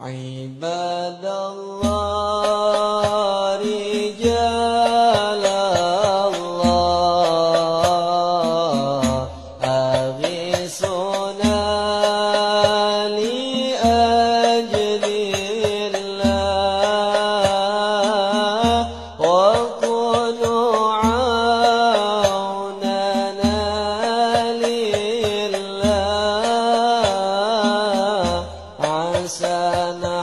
عباد الله رجال i sana